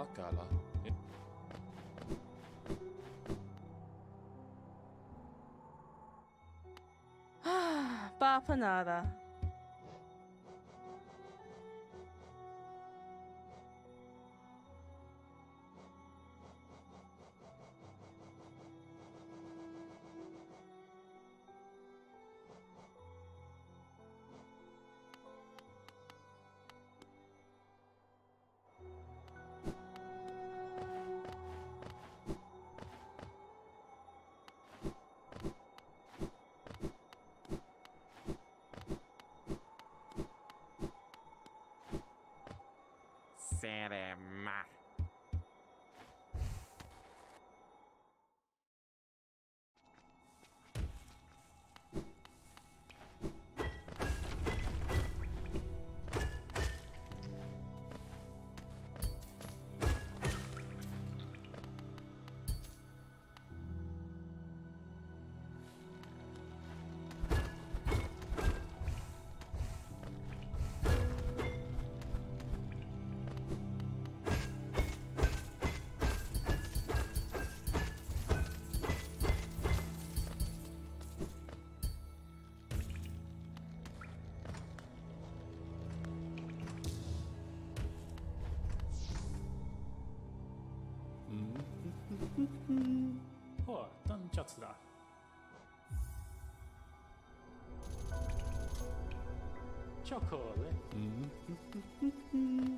Bacala. Ah, Papa 下次啦。巧克力。嗯嗯嗯嗯嗯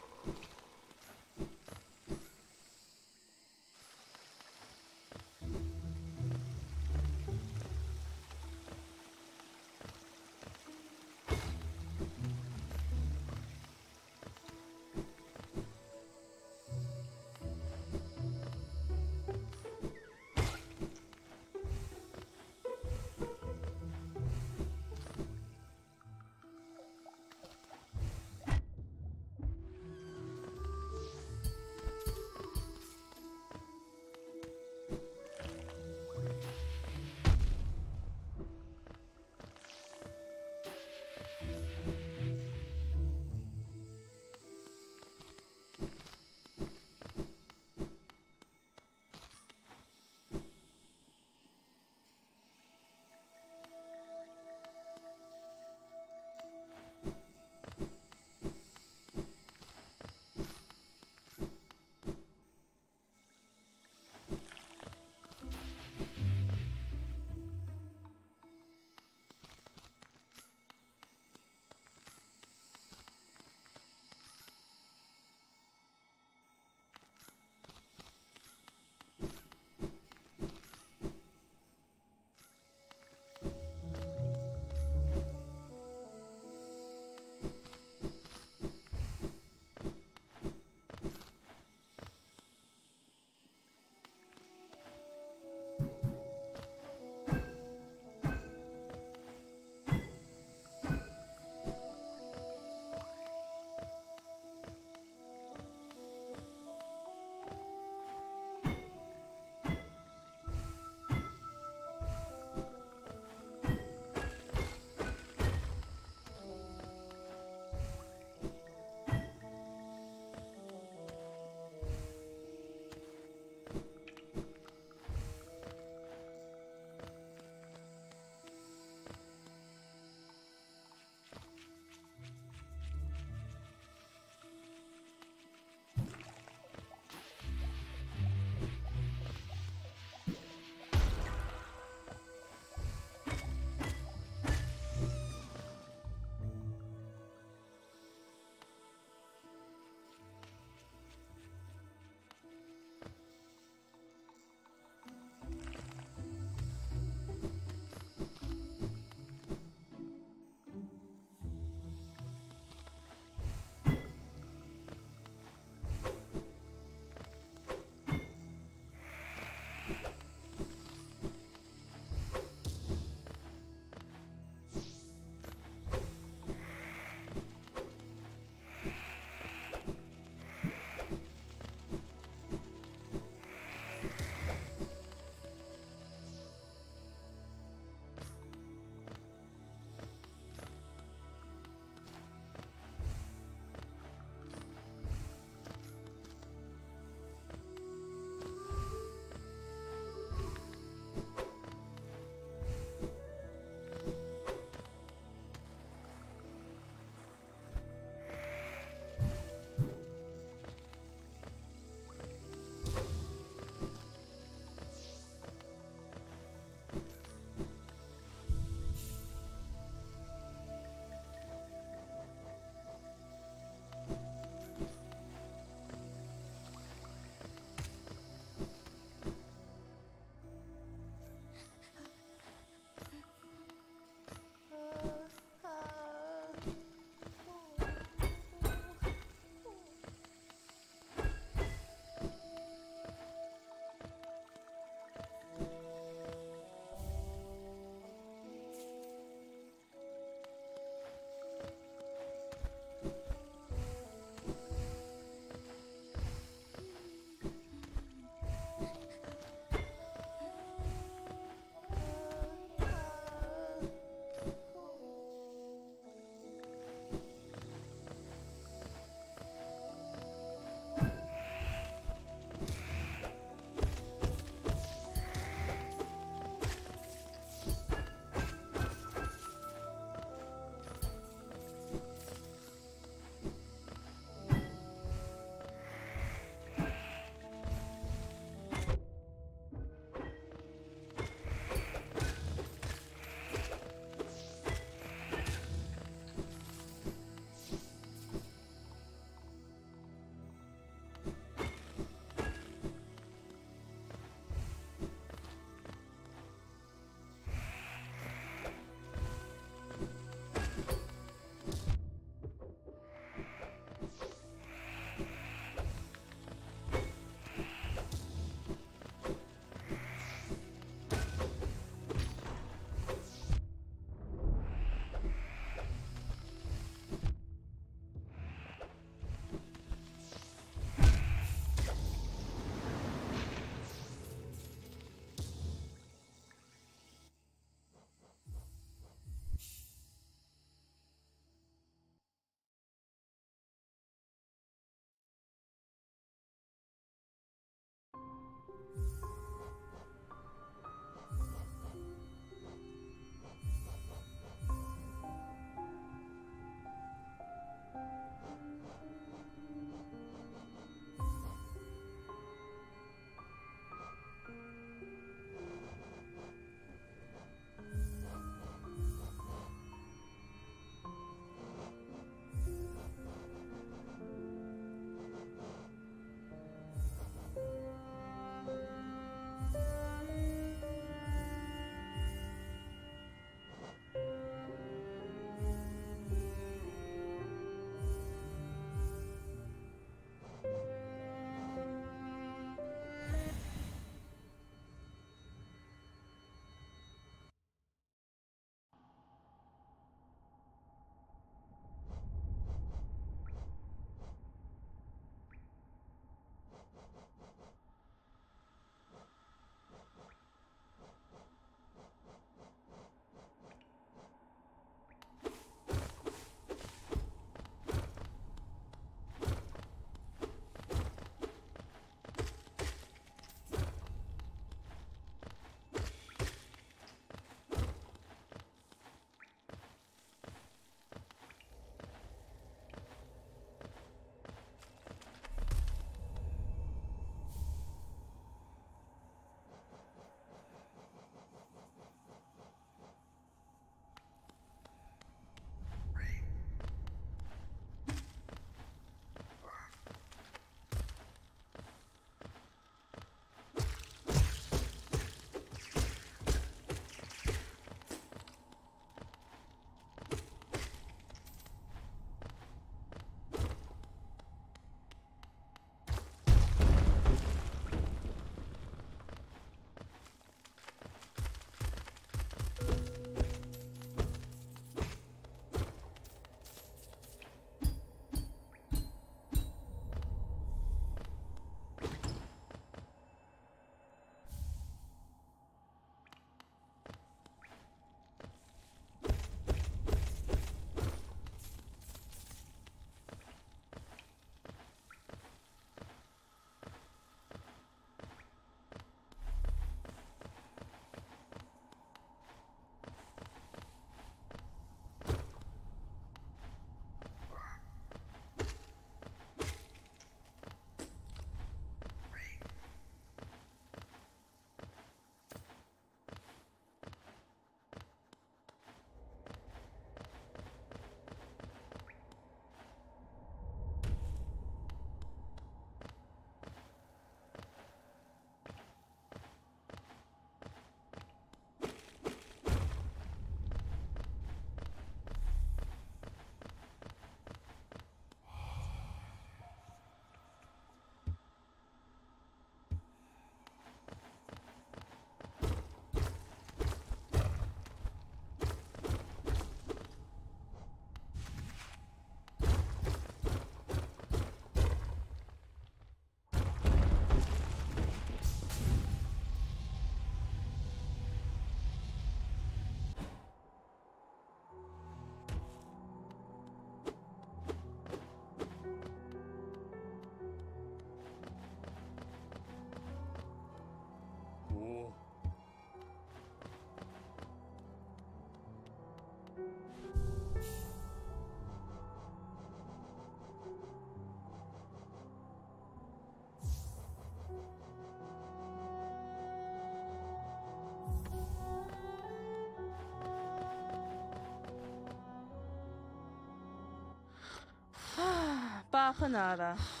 half an.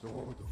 Sword.